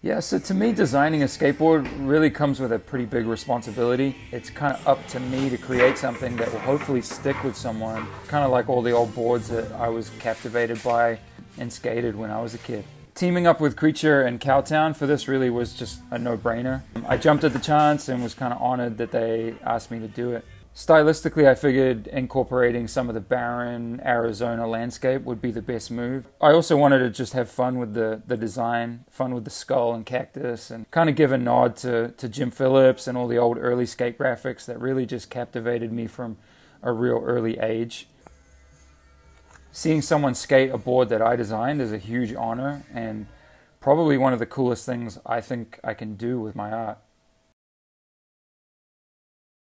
Yeah, so to me, designing a skateboard really comes with a pretty big responsibility. It's kind of up to me to create something that will hopefully stick with someone, kind of like all the old boards that I was captivated by and skated when I was a kid. Teaming up with Creature and Cowtown for this really was just a no brainer. I jumped at the chance and was kind of honored that they asked me to do it. Stylistically, I figured incorporating some of the barren Arizona landscape would be the best move. I also wanted to just have fun with the, the design, fun with the skull and cactus, and kind of give a nod to, to Jim Phillips and all the old early skate graphics that really just captivated me from a real early age. Seeing someone skate a board that I designed is a huge honor and probably one of the coolest things I think I can do with my art.